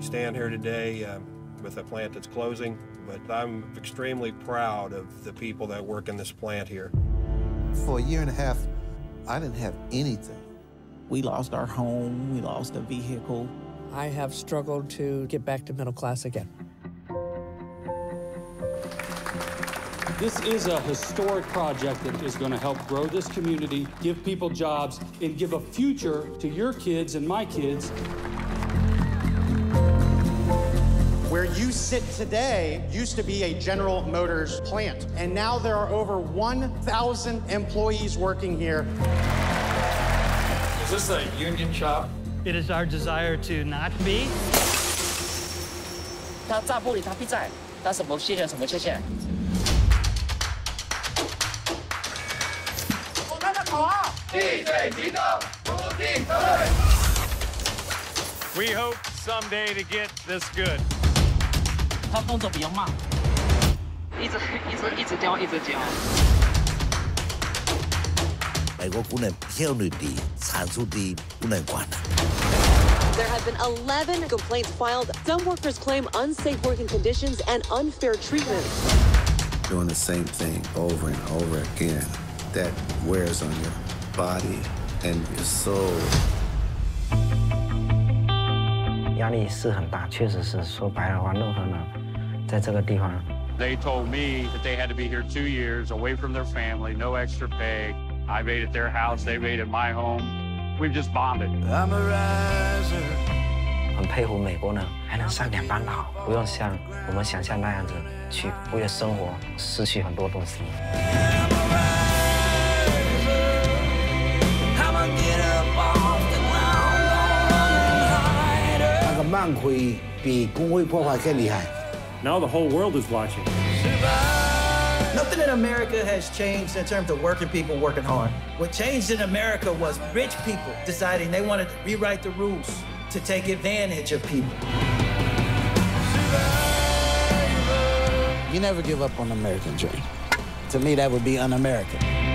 We stand here today um, with a plant that's closing, but I'm extremely proud of the people that work in this plant here. For a year and a half, I didn't have anything. We lost our home, we lost a vehicle. I have struggled to get back to middle class again. This is a historic project that is going to help grow this community, give people jobs, and give a future to your kids and my kids. Where you sit today used to be a General Motors plant, and now there are over 1,000 employees working here. Is this a union shop? It is our desire to not be. 他炸玻璃他必在，但什么谢谢什么谢谢。We hope someday to get this good. 他动作比较慢，一直一直一直教一直教。美国工人效率低，产出低，不能管了。 There have been 11 complaints filed. Some workers claim unsafe working conditions and unfair treatment. Doing the same thing over and over again, that wears on your body and your soul. 压力是很大，确实是说白了话，任何人 在这个地方 They told me that they had to be here two years, away from their family, no extra pay. I made it their house, they made it my home. We've just bonded. 很佩服美国人还能三点半到，不用像我们想象那样子去为了生活失去很多东西。那个慢亏比工会破坏更厉害。 Now the whole world is watching. Nothing in America has changed in terms of working people working hard. What changed in America was rich people deciding they wanted to rewrite the rules to take advantage of people. You never give up on the American dream. To me, that would be un-American.